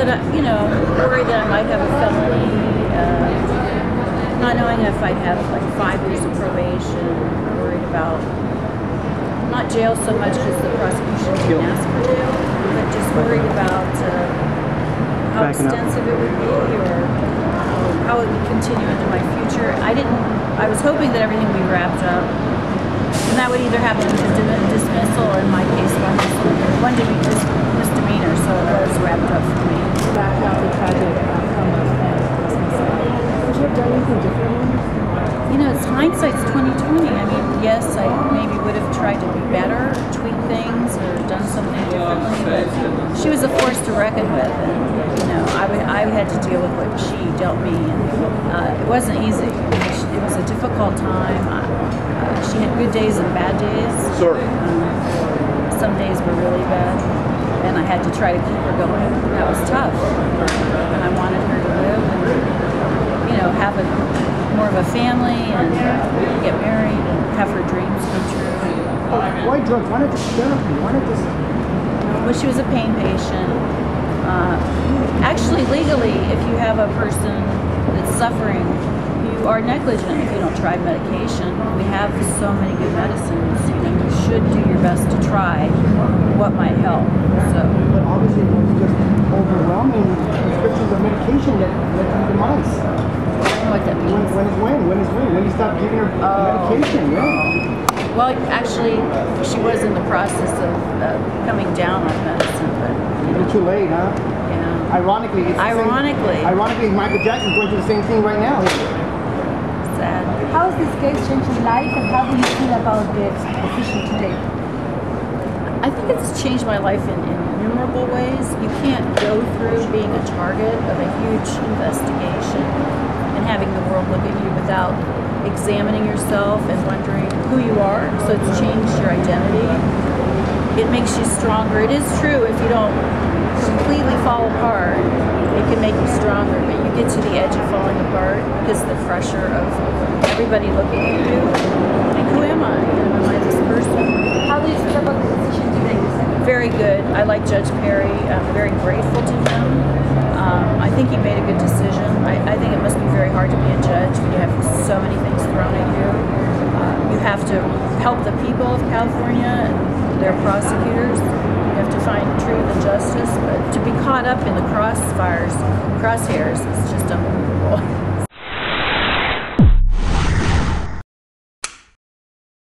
that I, you know, worry that I might have a felony, uh, not knowing if I have like five years of probation, worried about not jail so much because the prosecution didn't ask for jail, but just worried about uh, how Backing extensive up. it would be or how it would continue into my future. I didn't, I was hoping that everything would be wrapped up. And that would either happen with dismissal or in my case, one, one misdemeanor, so it was wrapped hindsight's 2020. I mean, yes, I maybe would have tried to be better, tweak things, or done something differently. But she was a force to reckon with, and you know, I, would, I had to deal with what she dealt me, and uh, it wasn't easy. I mean, she- It was a difficult time. I, uh, she had good days and bad days. Sure. Um, some days were really bad, and I had to try to keep her going. That was tough, and I wanted her to live and you know, have a more of a family and get married and have her dreams come true. Why drugs? Why not just therapy? Why not just Well, she was a pain patient. Uh, actually, legally, if you have a person that's suffering, you are negligent if you don't try medication. We have so many good medicines. You know, you should do your best to try what might help. So, but obviously it was just overwhelming prescriptions of medication that led to her demise. I don't know what that When, means. when is when? When is when? When you stop giving her Oh. medication, yeah. Well, actually, she was in the process of uh, coming down on medicine, but A little too late, huh? yeah, Ironically, it's the same- Ironically. ironically, Michael Jackson's going through the same thing right now. sad. How is this case changing life and how do you feel about the decision today? I think it's changed my life in innumerable ways. You can't go through being a target of a huge investigation and having the world look at you without examining yourself and wondering who you are. So it's changed your identity. It makes you stronger. It is true if you don't completely fall apart, it can make you stronger. But you get to the edge of falling apart because of the pressure of everybody looking at you. Like, who am I? Know, am I this person? How do you feel about the decision today? very good. I like Judge Perry. I'm very grateful help the people of California and their prosecutors. You have to find truth and justice. But to be caught up in the crossfires, crosshairs, is just unbelievable.